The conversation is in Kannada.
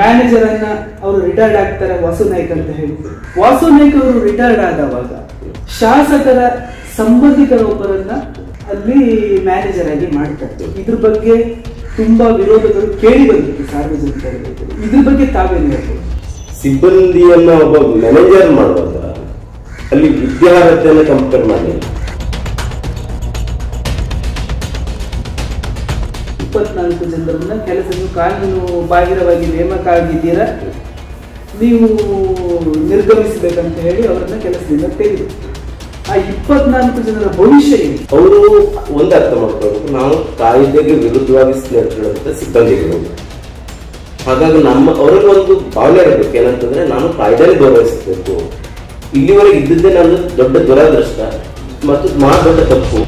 ಮ್ಯಾನೇಜರ್ ಅನ್ನ ಅವರು ರಿಟೈರ್ಡ್ ಆಗ್ತಾರೆ ವಾಸು ನಾಯ್ಕ್ ಅಂತ ಹೇಳಿ. ವಾಸು ನಾಯ್ಕ್ ಅವರು ರಿಟೈರ್ಡ್ ಆದವಾಗ ಶಾಸಕರ ಸಂಬಂಧಿಕರ ಒಬ್ಬರನ್ನ ಅಲ್ಲಿ ಮ್ಯಾನೇಜರ್ ಆಗಿ ಮಾಡ್ತಾರೆ. ಇದ್ರ ಬಗ್ಗೆ ತುಂಬಾ ವಿರೋಧಗಳು ಕೇಳಿ ಬಂದಿತ್ತು ಸಾರ್ವಜನಿಕರಿಗೆ. ಇದ್ರ ಬಗ್ಗೆ ತಾವೇ ಹೇಳ್ಬೋದು ಸಿಬ್ಬಂದಿಯನ್ನ ಒಬ್ಬ ಮ್ಯಾನೇಜರ್ ಮಾಡುವಾಗ ಅಲ್ಲಿ ವಿದ್ಯಾರ್ಥಿಯನ್ನ ಕಂಪೇರ್ ಮಾಡಿ ಇಪ್ಪತ್ನಾಲ್ಕು ಜನರನ್ನ ಕೆಲಸದ ಕಾನೂನು ಬಾಹಿರವಾಗಿ ನೇಮಕ ಆಗಿದ್ದೀರಾ ನೀವು ನಿರ್ಗಮಿಸಬೇಕಂತ ಹೇಳಿ ಅವರನ್ನ ಕೆಲಸದಿಂದ ತೆಗೆದು ಆ ಇಪ್ಪತ್ನಾಲ್ಕು ಜನರ ಭವಿಷ್ಯ ಏನು? ಅವರು ಒಂದು ಅರ್ಥ ಮಾಡ್ಕೊಳ್ಬೇಕು. ನಾವು ಕಾಯ್ದೆಗೆ ವಿರುದ್ಧವಾಗಿ ನಡ್ಕೊಳ್ಳುವಂತ ಸಿಬ್ಬಂದಿಗಳು. ಹಾಗಾಗಿ ನಮ್ಮ ಅವ್ರಿಗೆ ಒಂದು ಭಾವನೆ ಇರಬೇಕು. ಏನಂತಂದ್ರೆ ನಾನು ಕಾಯ್ದೆನೇ ಗೌರವಿಸಬೇಕು ಇಲ್ಲಿವರೆಗೆ ಇದ್ದದ್ದೇ ನಾನು ದೊಡ್ಡ ದುರಾದೃಷ್ಟ ಮತ್ತು ಮಹಾ ದೊಡ್ಡ ತಪ್ಪು.